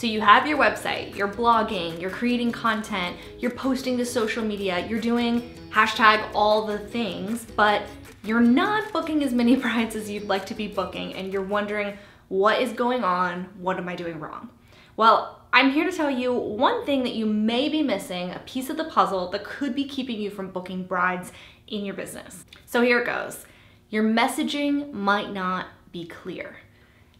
So you have your website, you're blogging, you're creating content, you're posting to social media, you're doing hashtag all the things, but you're not booking as many brides as you'd like to be booking and you're wondering what is going on, what am I doing wrong? Well, I'm here to tell you one thing that you may be missing, a piece of the puzzle that could be keeping you from booking brides in your business. So here it goes. Your messaging might not be clear.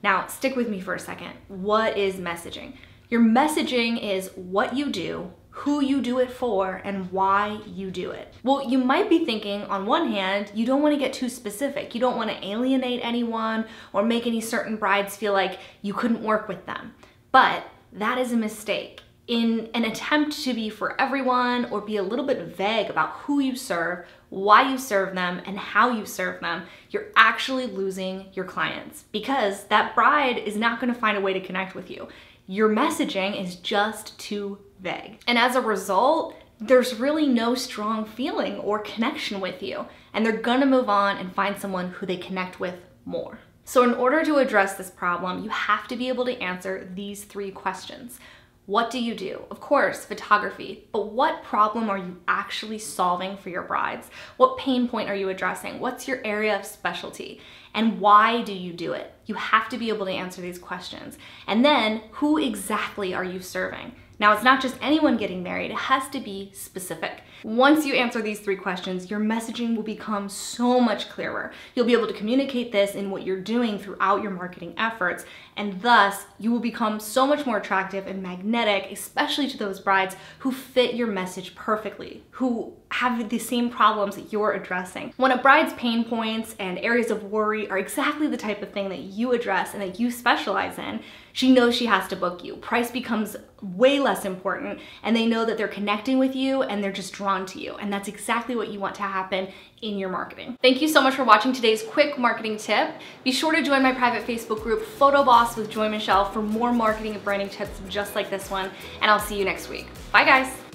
Now, stick with me for a second. What is messaging? Your messaging is what you do, who you do it for, and why you do it. Well, you might be thinking, on one hand, you don't want to get too specific. You don't want to alienate anyone or make any certain brides feel like you couldn't work with them. But that is a mistake. In an attempt to be for everyone or be a little bit vague about who you serve, why you serve them, and how you serve them, you're actually losing your clients because that bride is not gonna find a way to connect with you. Your messaging is just too vague. And as a result, there's really no strong feeling or connection with you, and they're gonna move on and find someone who they connect with more. So in order to address this problem, you have to be able to answer these three questions. What do you do? Of course, photography, but what problem are you actually solving for your brides? What pain point are you addressing? What's your area of specialty? And why do you do it? You have to be able to answer these questions. And then, who exactly are you serving? Now, it's not just anyone getting married, it has to be specific. Once you answer these three questions, your messaging will become so much clearer. You'll be able to communicate this in what you're doing throughout your marketing efforts, and thus you will become so much more attractive and magnetic, especially to those brides who fit your message perfectly, who have the same problems that you're addressing. When a bride's pain points and areas of worry are exactly the type of thing that you address and that you specialize in, she knows she has to book you. Price becomes way less important and they know that they're connecting with you and they're just drawn to you. And that's exactly what you want to happen in your marketing. Thank you so much for watching today's quick marketing tip. Be sure to join my private Facebook group, Photo Boss with Joy Michelle for more marketing and branding tips just like this one. And I'll see you next week. Bye guys.